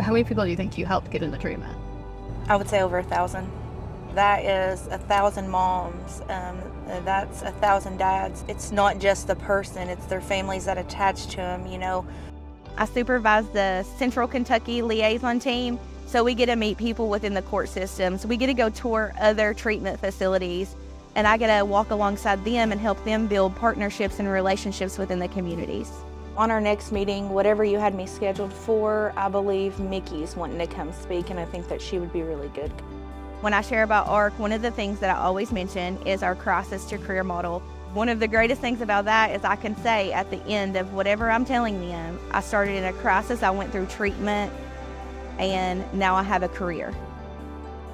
How many people do you think you helped get into treatment? I would say over a thousand. That is a thousand moms. Um, that's a thousand dads. It's not just the person, it's their families that attach to them, you know. I supervise the Central Kentucky liaison team, so we get to meet people within the court system. So we get to go tour other treatment facilities, and I get to walk alongside them and help them build partnerships and relationships within the communities. On our next meeting, whatever you had me scheduled for, I believe Mickey's wanting to come speak, and I think that she would be really good. When I share about ARC, one of the things that I always mention is our crisis to career model. One of the greatest things about that is I can say at the end of whatever I'm telling them, I started in a crisis, I went through treatment, and now I have a career.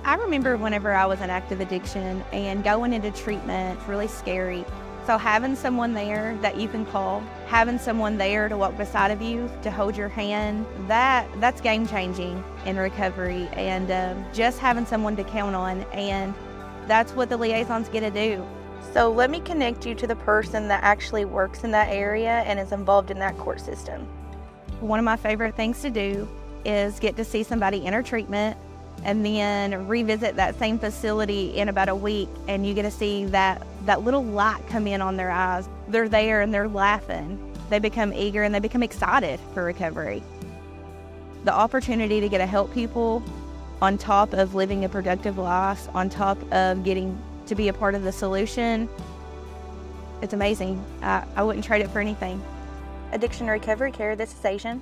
I remember whenever I was in active addiction and going into treatment, really scary. So having someone there that you can call, having someone there to walk beside of you, to hold your hand, that that's game changing in recovery. And um, just having someone to count on, and that's what the liaisons get to do. So let me connect you to the person that actually works in that area and is involved in that court system. One of my favorite things to do is get to see somebody enter treatment and then revisit that same facility in about a week and you get to see that that little light come in on their eyes. They're there and they're laughing. They become eager and they become excited for recovery. The opportunity to get to help people on top of living a productive life on top of getting to be a part of the solution it's amazing. I, I wouldn't trade it for anything. Addiction recovery care this is Aisian